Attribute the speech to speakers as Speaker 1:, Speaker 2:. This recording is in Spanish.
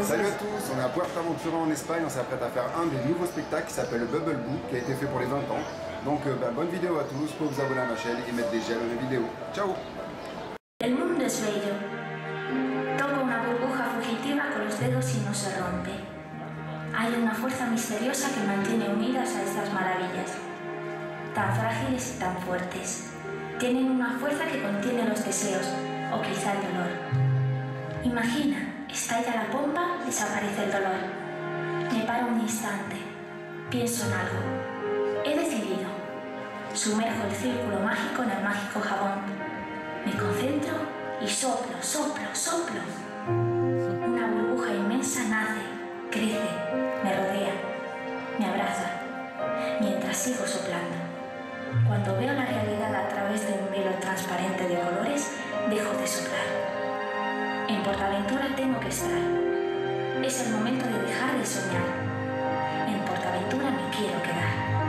Speaker 1: Salut à tous, on est à Puerto Aventura en Espagne, on s'apprête à faire un des nouveaux spectacles qui s'appelle Bubble Boo, qui a été fait pour les 20 ans. Donc euh, bah, bonne vidéo à tous, pouvez vous abonner à ma chaîne et mettre des j'aime dans les vidéos. Ciao
Speaker 2: El mundo es bello. Toco una burbuja fugitiva con los dedos y no se rompe. Hay una fuerza misteriosa que mantiene unidas a estas maravillas. Tan frágiles y tan fuertes. Tienen una fuerza que contiene los deseos, o quizá el dolor. Imagina, estalla la pompa, desaparece el dolor. Me paro un instante, pienso en algo. He decidido. Sumerjo el círculo mágico en el mágico jabón. Me concentro y soplo, soplo, soplo. Una burbuja inmensa nace, crece, me rodea, me abraza, mientras sigo soplando. Cuando veo la realidad a través de un velo transparente de colores, dejo de soplar. En Portaventura tengo que estar. Es el momento de dejar de soñar. En Portaventura me quiero quedar.